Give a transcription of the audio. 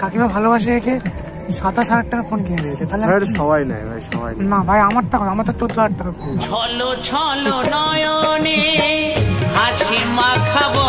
কাকিমা ভালোবাসে একে সাতাশ হাজার টাকা ফোন কিনে দিয়েছে তাহলে সবাই নেয় ভাই সবাই না ভাই আমার টাকা আমার তো চোদ্দ হাজার টাকা ছলো ছলো নয়নে হাসি মাখাবো